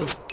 Ooh.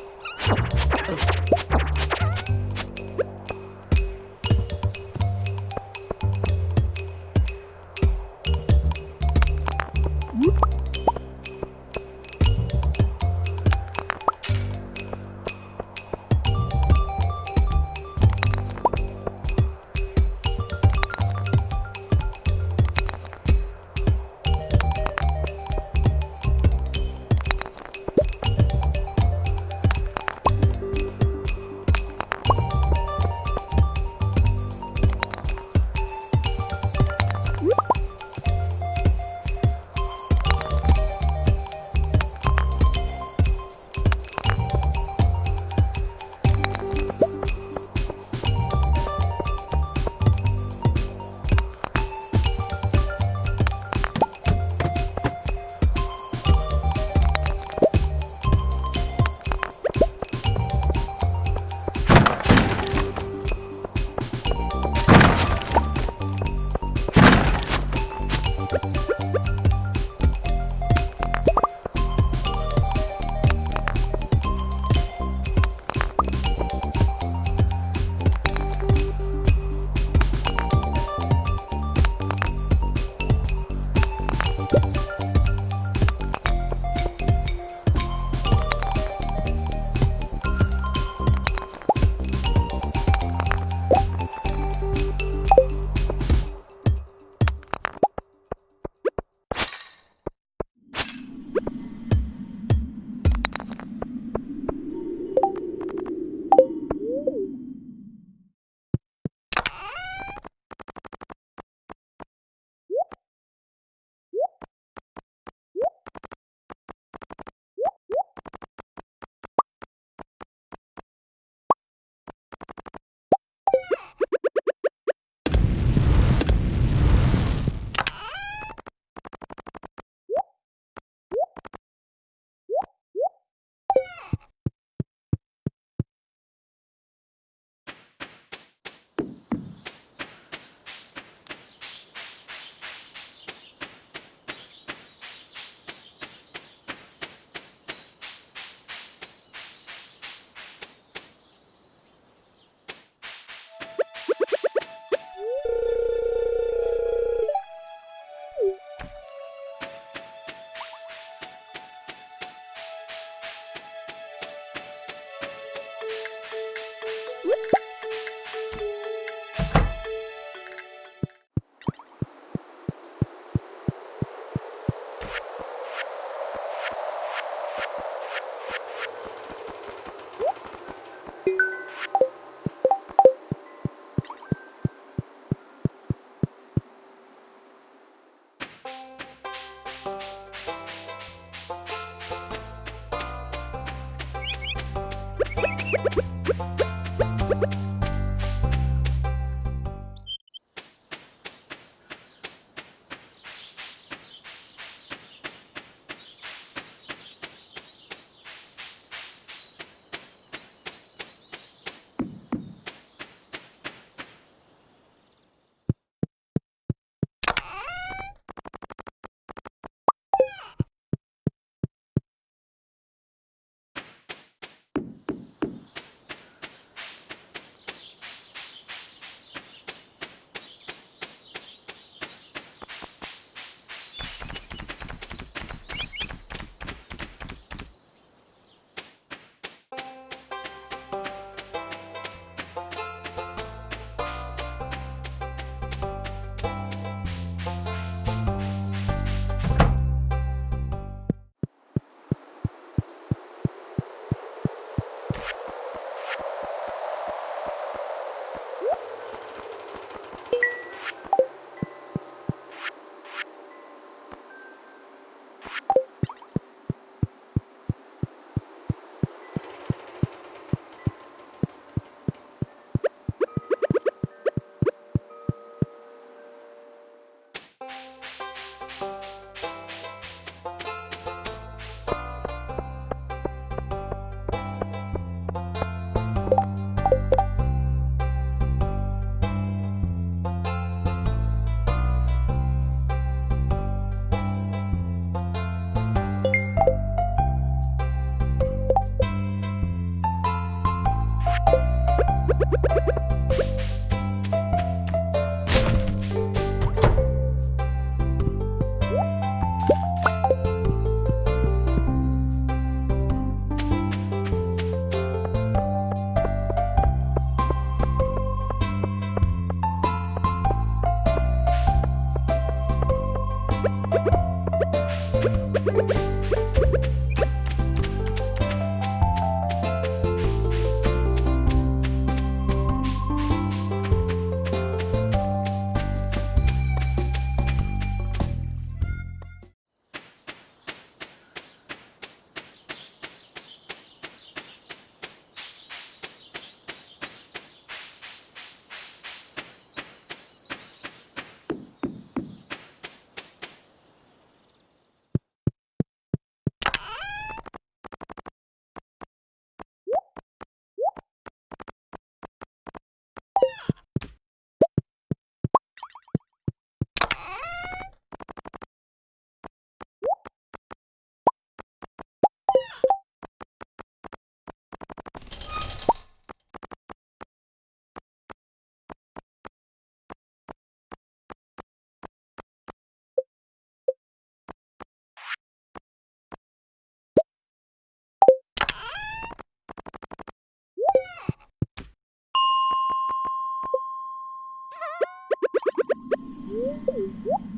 Woo-hoo!